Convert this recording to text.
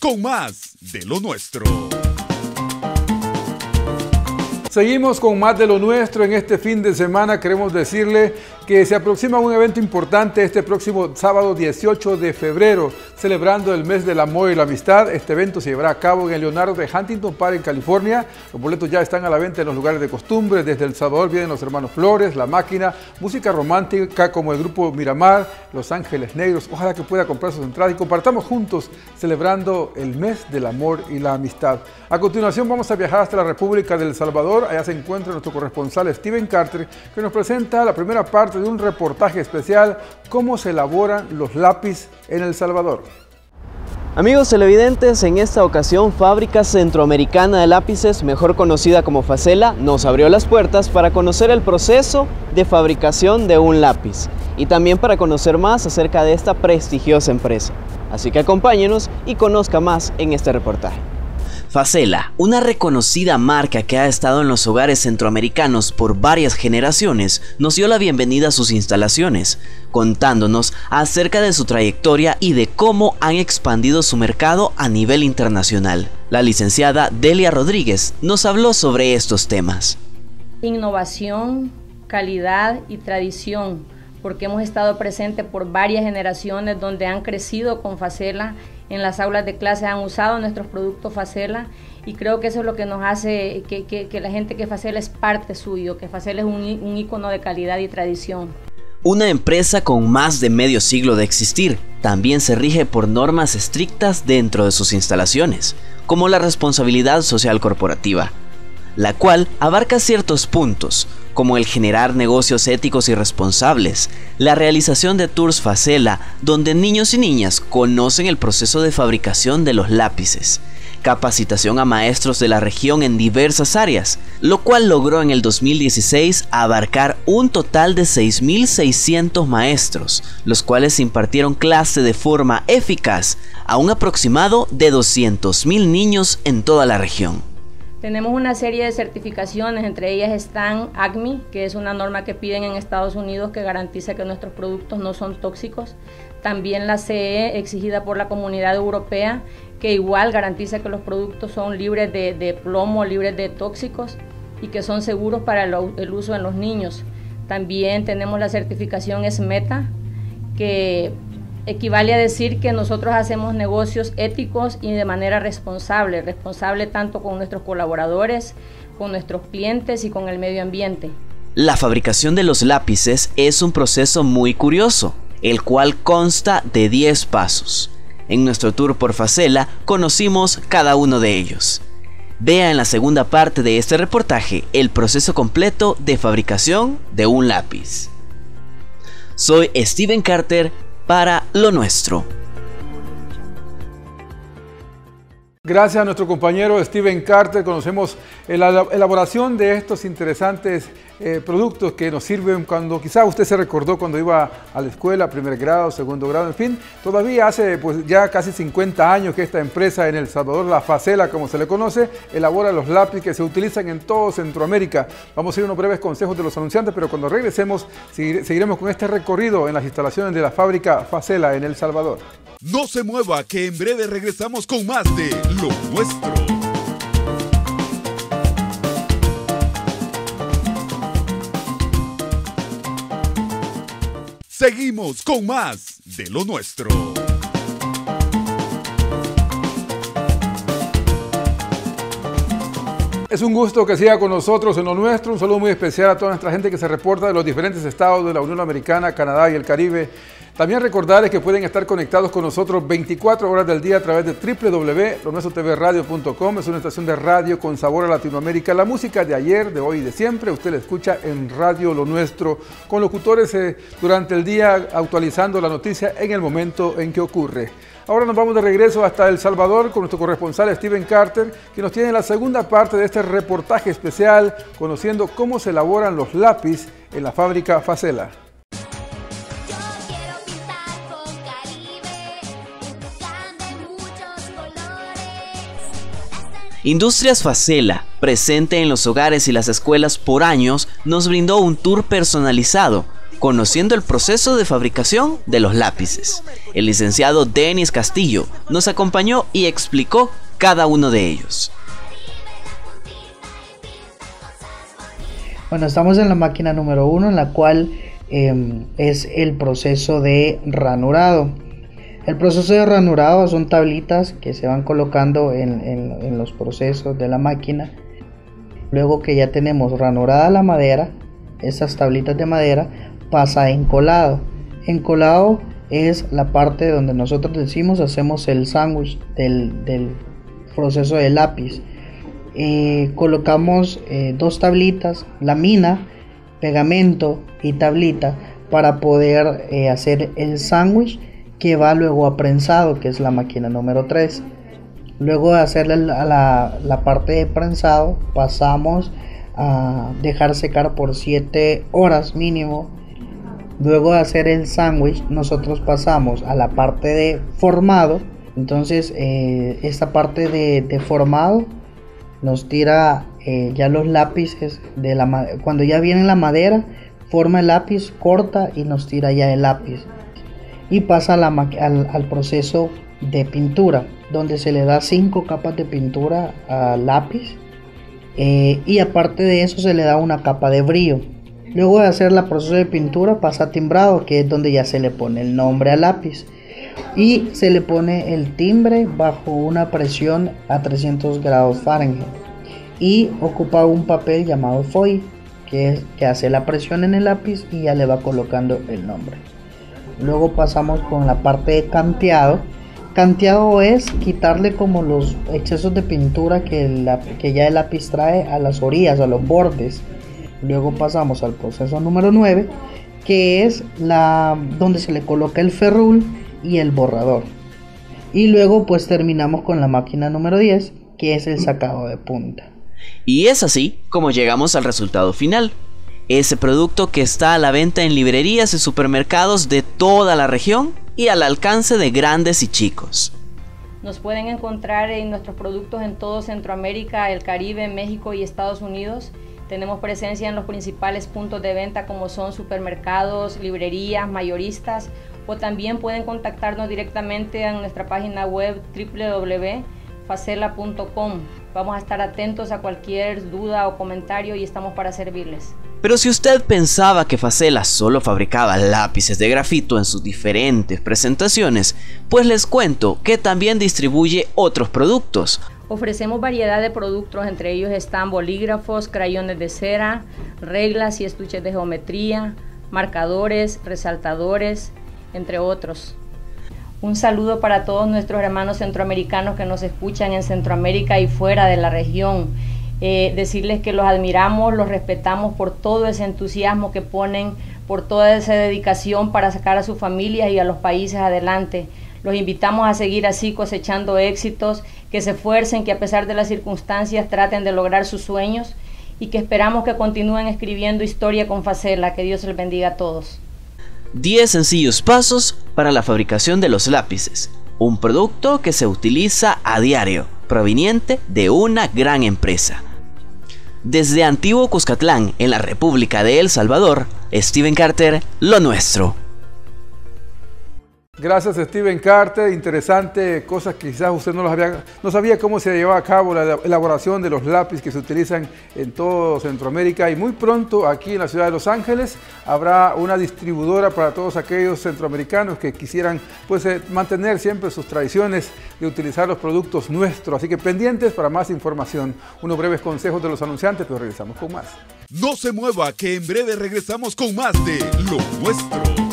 con más de lo nuestro. Seguimos con más de lo nuestro en este fin de semana. Queremos decirle que se aproxima un evento importante este próximo sábado 18 de febrero, celebrando el mes del amor y la amistad. Este evento se llevará a cabo en el Leonardo de Huntington Park en California. Los boletos ya están a la venta en los lugares de costumbre. Desde El Salvador vienen los hermanos Flores, La Máquina, música romántica como el grupo Miramar, Los Ángeles Negros. Ojalá que pueda comprar sus entradas y compartamos juntos celebrando el mes del amor y la amistad. A continuación vamos a viajar hasta la República del Salvador. Allá se encuentra nuestro corresponsal Steven Carter que nos presenta la primera parte de un reportaje especial cómo se elaboran los lápiz en El Salvador. Amigos televidentes, en esta ocasión Fábrica Centroamericana de Lápices, mejor conocida como Facela, nos abrió las puertas para conocer el proceso de fabricación de un lápiz y también para conocer más acerca de esta prestigiosa empresa. Así que acompáñenos y conozca más en este reportaje. Facela, una reconocida marca que ha estado en los hogares centroamericanos por varias generaciones, nos dio la bienvenida a sus instalaciones, contándonos acerca de su trayectoria y de cómo han expandido su mercado a nivel internacional. La licenciada Delia Rodríguez nos habló sobre estos temas. Innovación, calidad y tradición, porque hemos estado presentes por varias generaciones donde han crecido con Facela en las aulas de clase han usado nuestros productos Facela y creo que eso es lo que nos hace que, la gente que Facela es parte suyo, que Facela es un, un de calidad y tradición. Una empresa con más de medio siglo de existir también se rige por normas estrictas dentro de sus instalaciones, como la responsabilidad social corporativa, la cual abarca ciertos puntos, como el generar negocios éticos y responsables, la realización de tours Facela, donde niños y niñas conocen el proceso de fabricación de los lápices, capacitación a maestros de la región en diversas áreas, lo cual logró en el 2016 abarcar un total de 6.600 maestros, los cuales impartieron clase de forma eficaz a un aproximado de 200.000 niños en toda la región. Tenemos una serie de certificaciones, entre ellas están ACMI, que es una norma que piden en Estados Unidos que garantiza que nuestros productos no son tóxicos. También la CE, exigida por la Comunidad Europea, que igual garantiza que los productos son libres de, plomo, libres de tóxicos y que son seguros para el uso en los niños. También tenemos la certificación SMETA, que equivale a decir que nosotros hacemos negocios éticos y de manera responsable, responsable tanto con nuestros colaboradores, con nuestros clientes y con el medio ambiente. La fabricación de los lápices es un proceso muy curioso, el cual consta de 10 pasos. En nuestro tour por Facela conocimos cada uno de ellos. Vea en la segunda parte de este reportaje el proceso completo de fabricación de un lápiz. Soy Steven Carter para lo nuestro. Gracias a nuestro compañero Steven Carter, conocemos la elaboración de estos interesantes eh, productos que nos sirven cuando quizá usted se recordó cuando iba a la escuela, primer grado, segundo grado, en fin, todavía hace pues ya casi 50 años que esta empresa en El Salvador, la Facela como se le conoce, elabora los lápices que se utilizan en todo Centroamérica. Vamos a ir unos breves consejos de los anunciantes, pero cuando regresemos seguiremos con este recorrido en las instalaciones de la fábrica Facela en El Salvador. No se mueva, que en breve regresamos con más de Lo Nuestro. Seguimos con más de Lo Nuestro. Es un gusto que siga con nosotros en lo nuestro. Un saludo muy especial a toda nuestra gente que se reporta de los diferentes estados de la Unión Americana, Canadá y el Caribe. También recordarles que pueden estar conectados con nosotros 24 horas del día a través de www.lonuestrotvradio.com. Es una estación de radio con sabor a Latinoamérica. La música de ayer, de hoy y de siempre, usted la escucha en Radio Lo Nuestro, con locutores eh, durante el día actualizando la noticia en el momento en que ocurre. Ahora nos vamos de regreso hasta El Salvador con nuestro corresponsal Steven Carter, que nos tiene la segunda parte de este reportaje especial conociendo cómo se elaboran los lápiz en la fábrica Facela. Industrias Facela, presente en los hogares y las escuelas por años, nos brindó un tour personalizado conociendo el proceso de fabricación de los lápices. El licenciado Denis Castillo nos acompañó y explicó cada uno de ellos. Bueno, estamos en la máquina número uno, en la cual em, es el proceso de ranurado. El proceso de ranurado son tablitas que se van colocando en, los procesos de la máquina. Luego que ya tenemos ranurada la madera, esas tablitas de madera pasa a encolado. Encolado es la parte donde nosotros decimos hacemos el sándwich del, del proceso de lápiz. Eh, colocamos eh, dos tablitas, lámina, pegamento y tablita para poder eh, hacer el sándwich que va luego a prensado, que es la máquina número 3. Luego de hacer la, la, parte de prensado, pasamos a dejar secar por 7 horas mínimo. Luego de hacer el sándwich, nosotros pasamos a la parte de formado. Entonces, esta parte de, de formado nos tira eh, ya los lápices de la cuando ya viene la madera forma el lápiz corta y nos tira ya el lápiz y pasa al, proceso de pintura donde se le da cinco capas de pintura al lápiz eh, y aparte de eso se le da una capa de brillo. Luego de hacer la proceso de pintura pasa a timbrado que es donde ya se le pone el nombre al lápiz y se le pone el timbre bajo una presión a 300 grados Fahrenheit y ocupa un papel llamado foil que, que hace la presión en el lápiz y ya le va colocando el nombre luego pasamos con la parte de canteado canteado es quitarle como los excesos de pintura que, ya el lápiz trae a las orillas a los bordes luego pasamos al proceso número 9 que es la donde se le coloca el ferrul y el borrador. Y luego pues terminamos con la máquina número 10, que es el sacado de punta. Y es así como llegamos al resultado final. Ese producto que está a la venta en librerías y supermercados de toda la región y al alcance de grandes y chicos. Nos pueden encontrar en nuestros productos en todo Centroamérica, el Caribe, México y Estados Unidos. Tenemos presencia en los principales puntos de venta como son supermercados, librerías, mayoristas o también pueden contactarnos directamente en nuestra página web www.facela.com. Vamos a estar atentos a cualquier duda o comentario y estamos para servirles. Pero si usted pensaba que Facela solo fabricaba lápices de grafito en sus diferentes presentaciones, pues les cuento que también distribuye otros productos. Ofrecemos variedad de productos, entre ellos están bolígrafos, crayones de cera, reglas y estuches de geometría, marcadores, resaltadores, entre otros. Un saludo para todos nuestros hermanos centroamericanos que nos escuchan en Centroamérica y fuera de la región. Eh, decirles que los admiramos, los respetamos por todo ese entusiasmo que ponen, por toda esa dedicación para sacar a sus familias y a los países adelante. Los invitamos a seguir así cosechando éxitos, que se esfuercen, que a pesar de las circunstancias traten de lograr sus sueños y que esperamos que continúen escribiendo historia con Facela. Que Dios les bendiga a todos. 10 sencillos pasos para la fabricación de los lápices, un producto que se utiliza a diario, proveniente de una gran empresa. Desde Antiguo Cuscatlán, en la República de El Salvador, Steven Carter, lo nuestro. Gracias Steven Carter, interesante, cosas que quizás usted no, había, no sabía cómo se llevaba a cabo la elaboración de los lápices que se utilizan en todo Centroamérica y muy pronto aquí en la ciudad de Los Ángeles habrá una distribuidora para todos aquellos centroamericanos que quisieran pues, eh, mantener siempre sus tradiciones de utilizar los productos nuestros, así que pendientes para más información, unos breves consejos de los anunciantes, pero regresamos con más. No se mueva que en breve regresamos con más de Lo Nuestro.